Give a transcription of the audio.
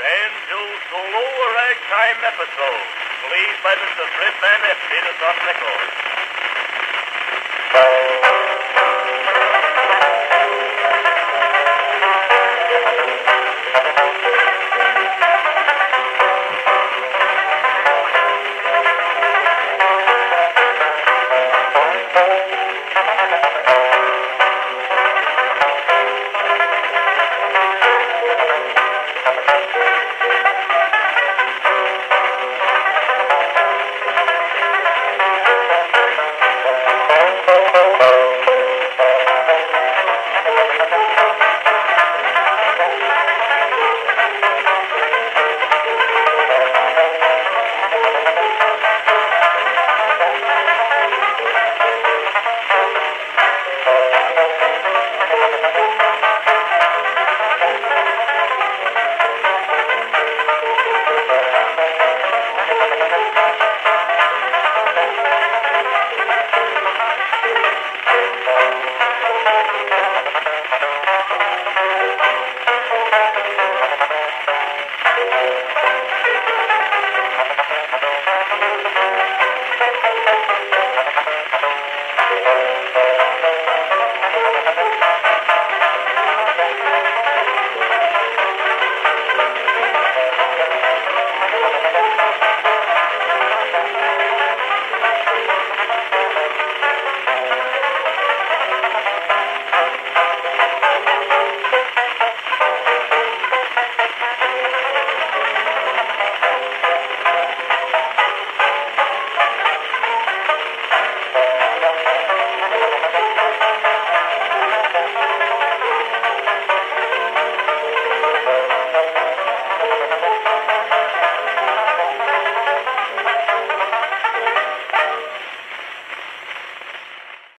And to solo ragtime episode, played by Mr. Fred Van Epstein of Soft Nichols. Thank you.